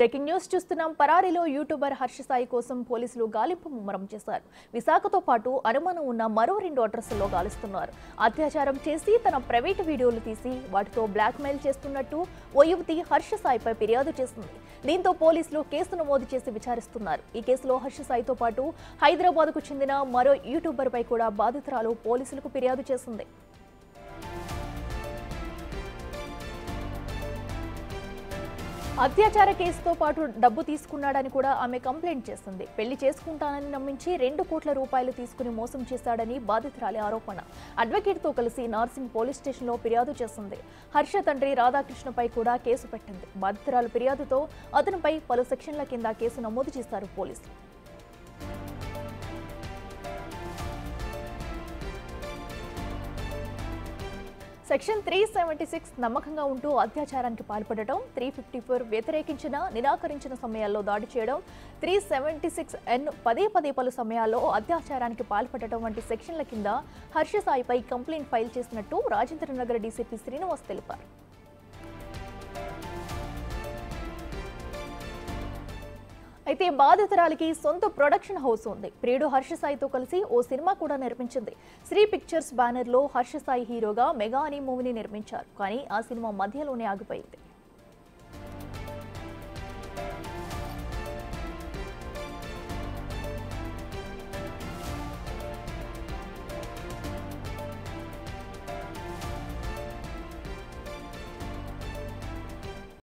Breaking news చూస్తున్నాం. పరారీలో YouTuber Harsha Sai కోసం పోలీసులు గాలింపు ముమ్మరం చేశారు. విశాఖతో పాటు అనుమానం ఉన్న మరో రెండు అడ్రస్లలో గాలిస్తున్నారు. అత్యాచారం చేసి తన ప్రైవేట్ వీడియోలు తీసి వాటితో బ్లాక్మెయిల్ చేస్తున్నట్టు ఓ యువతి హర్ష సాయిపై ఫిర్యాదు చేసింది. దీంతో పోలీసులు కేసు నమోదు చేసి విచారిస్తున్నారు. ఈ కేసులో హర్ష సాయితో పాటు హైదరాబాద్కు చెందిన మరో యూట్యూబర్పై కూడా బాధితురాలు పోలీసులకు ఫిర్యాదు చేసింది. అత్యాచార కేసుతో పాటు డబ్బు తీసుకున్నాడని కూడా ఆమె కంప్లైంట్ చేస్తుంది. పెళ్ళి చేసుకుంటానని నమ్మించి రెండు కోట్ల రూపాయలు తీసుకుని మోసం చేశాడని బాధితురాలి ఆరోపణ. అడ్వకేట్తో కలిసి నార్సింగ్ పోలీస్ స్టేషన్లో ఫిర్యాదు చేసింది హర్ష తండ్రి రాధాకృష్ణపై కూడా కేసు పెట్టింది. బాధితురాలు ఫిర్యాదుతో అతనిపై పలు సెక్షన్ల కింద కేసు నమోదు చేశారు పోలీసులు. సెక్షన్ త్రీ సెవెంటీ సిక్స్ నమ్మకంగా ఉంటూ అత్యాచారానికి పాల్పడటం త్రీ ఫిఫ్టీ ఫోర్ వ్యతిరేకించిన నిరాకరించిన సమయాల్లో దాడి చేయడం త్రీ సెవెంటీ సిక్స్ ఎన్ పదే పదే పలు సమయాల్లో అత్యాచారానికి పాల్పడటం వంటి సెక్షన్ల కింద హర్ష సాయిపై కంప్లైంట్ ఫైల్ చేసినట్టు రాజేంద్రనగర్ డీసీపీ శ్రీనివాస్ తెలిపారు. అయితే బాధితురాలికి సొంత ప్రొడక్షన్ హౌస్ ఉంది. ప్రియుడు హర్ష సాయితో కలిసి ఓ సినిమా కూడా నిర్మించింది. శ్రీ పిక్చర్స్ బ్యానర్లో హర్ష సాయి హీరోగా మెగా అనే మూవీని నిర్మించారు. కానీ ఆ సినిమా మధ్యలోనే ఆగిపోయింది.